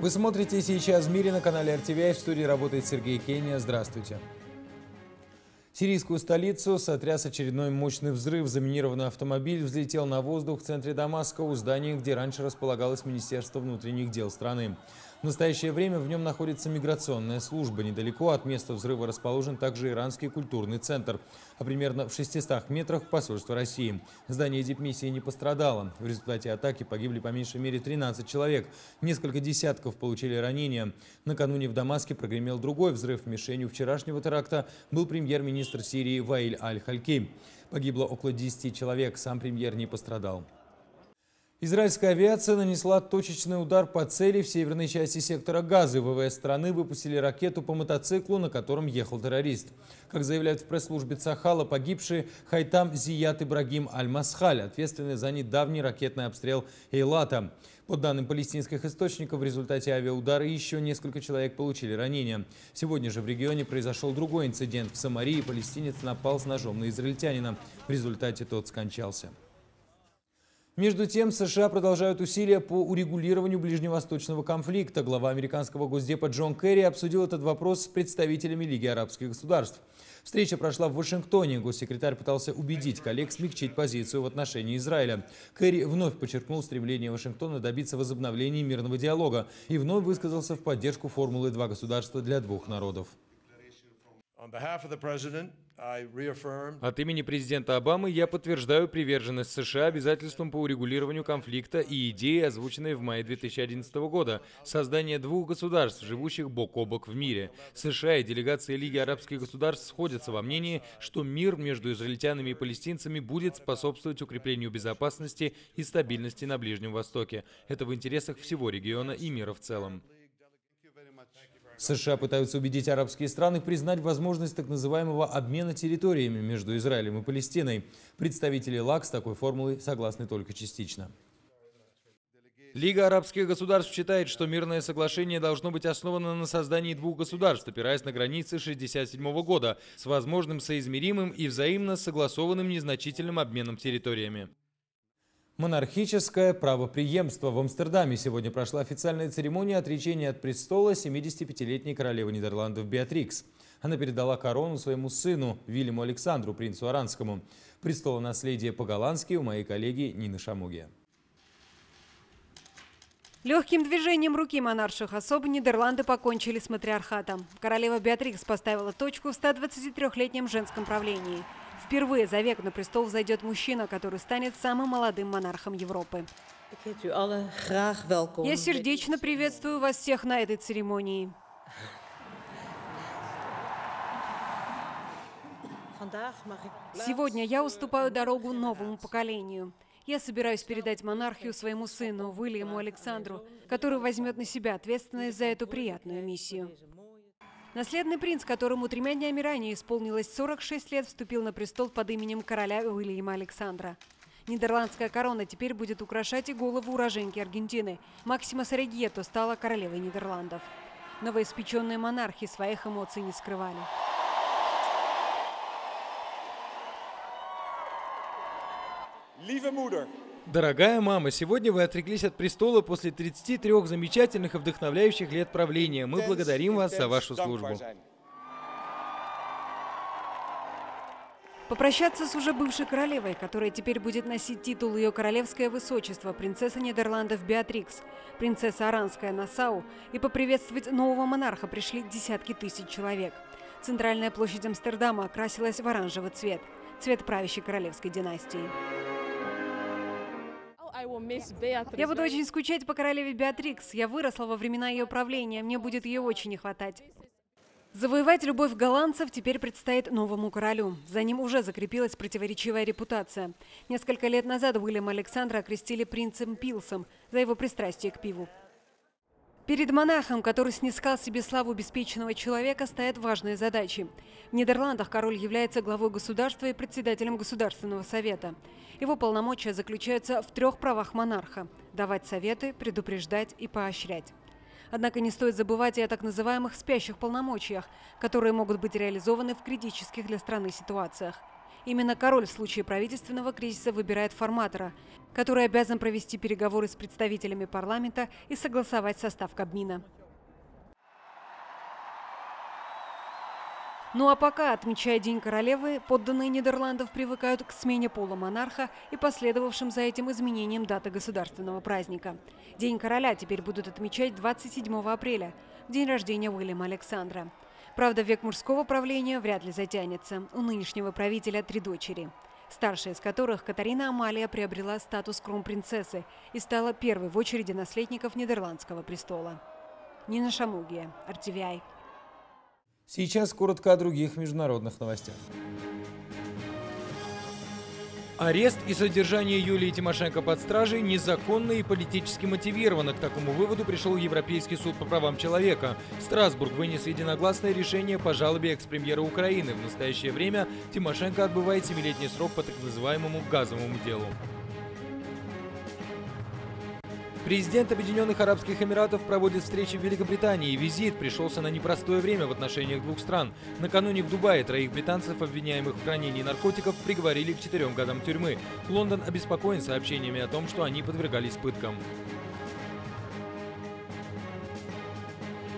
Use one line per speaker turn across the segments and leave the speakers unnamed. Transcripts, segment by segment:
Вы смотрите «Сейчас в мире» на канале RTVI. В студии работает Сергей Кения. Здравствуйте. Сирийскую столицу сотряс очередной мощный взрыв. Заминированный автомобиль взлетел на воздух в центре Дамаска у здания, где раньше располагалось Министерство внутренних дел страны. В настоящее время в нем находится миграционная служба. Недалеко от места взрыва расположен также иранский культурный центр, а примерно в 600 метрах посольство России. Здание дипмиссии не пострадало. В результате атаки погибли по меньшей мере 13 человек. Несколько десятков получили ранения. Накануне в Дамаске прогремел другой взрыв. Мишенью вчерашнего теракта был премьер-министр Сирии Ваиль Аль-Хальки. Погибло около 10 человек, сам премьер не пострадал. Израильская авиация нанесла точечный удар по цели в северной части сектора Газы. ВВС страны выпустили ракету по мотоциклу, на котором ехал террорист. Как заявляют в пресс-службе Цахала, погибший Хайтам Зият Ибрагим Аль-Масхаль, ответственный за недавний ракетный обстрел Эйлата. По данным палестинских источников, в результате авиаудара еще несколько человек получили ранения. Сегодня же в регионе произошел другой инцидент. В Самарии палестинец напал с ножом на израильтянина. В результате тот скончался. Между тем, США продолжают усилия по урегулированию ближневосточного конфликта. Глава американского госдепа Джон Керри обсудил этот вопрос с представителями Лиги арабских государств. Встреча прошла в Вашингтоне. Госсекретарь пытался убедить коллег смягчить позицию в отношении Израиля. Керри вновь подчеркнул стремление Вашингтона добиться возобновления мирного диалога и вновь высказался в поддержку формулы «два государства для двух народов».
От имени президента Обамы я подтверждаю приверженность США обязательствам по урегулированию конфликта и идеи, озвученные в мае 2011 года, создание двух государств, живущих бок о бок в мире. США и делегация Лиги арабских государств сходятся во мнении, что мир между израильтянами и палестинцами будет способствовать укреплению безопасности и стабильности на Ближнем Востоке. Это в интересах всего региона и мира в целом.
США пытаются убедить арабские страны признать возможность так называемого обмена территориями между Израилем и Палестиной. Представители ЛАК с такой формулой согласны только частично.
Лига арабских государств считает, что мирное соглашение должно быть основано на создании двух государств, опираясь на границы 1967 года, с возможным соизмеримым и взаимно согласованным незначительным обменом территориями.
Монархическое правоприемство. В Амстердаме сегодня прошла официальная церемония отречения от престола 75-летней королевы Нидерландов Беатрикс. Она передала корону своему сыну Вильяму Александру, принцу Аранскому. Престола наследие по-голландски у моей коллеги Нины Шамуги.
Легким движением руки монарших особ Нидерланды покончили с матриархатом. Королева Беатрикс поставила точку в 123-летнем женском правлении – Впервые за век на престол взойдет мужчина, который станет самым молодым монархом Европы. Я сердечно приветствую вас всех на этой церемонии. Сегодня я уступаю дорогу новому поколению. Я собираюсь передать монархию своему сыну, Уильяму Александру, который возьмет на себя ответственность за эту приятную миссию. Наследный принц, которому тремя днями ранее исполнилось 46 лет, вступил на престол под именем короля Уильяма Александра. Нидерландская корона теперь будет украшать и голову уроженки Аргентины. Максима Сарегьето стала королевой Нидерландов. Новоиспеченные монархи своих эмоций не скрывали.
Lieve moeder, Дорогая мама, сегодня вы отреклись от престола после 33 замечательных и вдохновляющих лет правления. Мы благодарим вас за вашу службу.
Попрощаться с уже бывшей королевой, которая теперь будет носить титул ее королевское высочество, принцесса Нидерландов Беатрикс, принцесса Аранская Насау, и поприветствовать нового монарха пришли десятки тысяч человек. Центральная площадь Амстердама окрасилась в оранжевый цвет, цвет правящей королевской династии. Я буду очень скучать по королеве Беатрикс. Я выросла во времена ее правления. Мне будет ее очень не хватать. Завоевать любовь голландцев теперь предстоит новому королю. За ним уже закрепилась противоречивая репутация. Несколько лет назад Уильям Александра окрестили принцем Пилсом за его пристрастие к пиву. Перед монахом, который снискал себе славу обеспеченного человека, стоят важные задачи. В Нидерландах король является главой государства и председателем Государственного совета. Его полномочия заключаются в трех правах монарха – давать советы, предупреждать и поощрять. Однако не стоит забывать и о так называемых спящих полномочиях, которые могут быть реализованы в критических для страны ситуациях. Именно король в случае правительственного кризиса выбирает форматора. Который обязан провести переговоры с представителями парламента и согласовать состав Кабмина. Ну а пока, отмечая День королевы, подданные Нидерландов привыкают к смене пола монарха и последовавшим за этим изменениям даты государственного праздника. День короля теперь будут отмечать 27 апреля, день рождения Уильяма Александра. Правда, век мужского правления вряд ли затянется. У нынешнего правителя три дочери старшая из которых Катарина Амалия приобрела статус кронпринцессы и стала первой в очереди наследников Нидерландского престола. Нина Шамугия, RTVI.
Сейчас коротко о других международных новостях.
Арест и содержание Юлии Тимошенко под стражей незаконно и политически мотивировано. К такому выводу пришел Европейский суд по правам человека. Страсбург вынес единогласное решение по жалобе экс-премьера Украины. В настоящее время Тимошенко отбывает семилетний срок по так называемому газовому делу. Президент Объединенных Арабских Эмиратов проводит встречи в Великобритании. Визит пришелся на непростое время в отношениях двух стран. Накануне в Дубае троих британцев, обвиняемых в хранении наркотиков, приговорили к четырем годам тюрьмы. Лондон обеспокоен сообщениями о том, что они подвергались пыткам.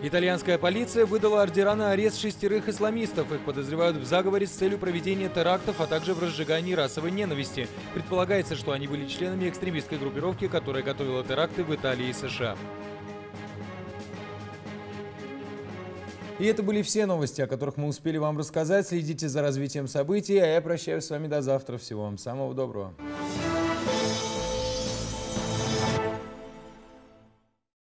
Итальянская полиция выдала ордера на арест шестерых исламистов. Их подозревают в заговоре с целью проведения терактов, а также в разжигании расовой ненависти. Предполагается, что они были членами экстремистской группировки, которая готовила теракты в Италии и США.
И это были все новости, о которых мы успели вам рассказать. Следите за развитием событий, а я прощаюсь с вами до завтра. Всего вам самого доброго.